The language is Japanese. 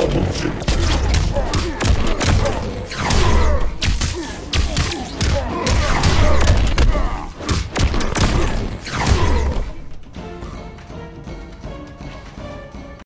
Double kill.